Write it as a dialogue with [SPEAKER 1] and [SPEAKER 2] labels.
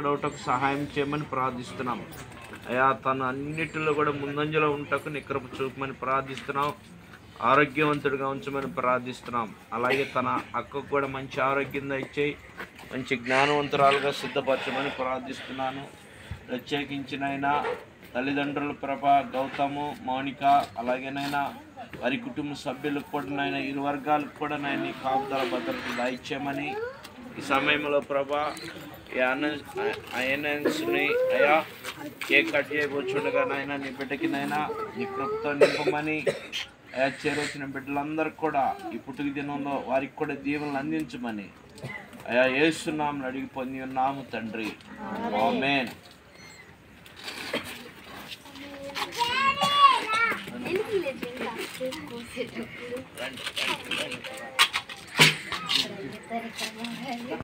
[SPEAKER 1] చక్కడవటకు సహాయం చేయమని ప్రార్థిస్తున్నాం. అయా తను అన్నిటిలో కూడా ముందంజలో ఉంటకు నిక్కరపు చూపమని ప్రార్థిస్తున్నాం. ఆరోగ్యవంతుడిగా ఉంచమని ప్రార్థిస్తున్నాం. అలాగే తన అక్కకు కూడా మంచి ఆరోగ్యం దయచేయి. మంచి జ్ఞానవంతురాలుగా సిద్ధపరచమని ప్రార్థిస్తున్నాను. ప్రత్యేకించినైనా తల్లిదండ్రుల ప్రభ గౌతము మౌనిక అలాగేనైనా వారి కుటుంబ సభ్యులకు కూడా నాయన ఇరు వర్గాలకు కూడా నాయన కాపుదల భద్రత దయచేయమని ఈ సమయంలో ప్రభా ఈ ఐఎన్ఎన్స్ని అయా కేక్ కట్ చేయబోచుండగా నాయన నీ బిడ్డకి నైనా నీ కృప్తో నింపమని అయా చేరొచ్చిన బిడ్డలందరికీ కూడా ఈ పుట్టుక దినంలో వారికి కూడా దీవెనలు అందించమని అయా ఏసునామని అడిగి పొంది ఉన్నాము తండ్రి. ఆమెన్.
[SPEAKER 2] ఎందుకు లేదు तरीका है।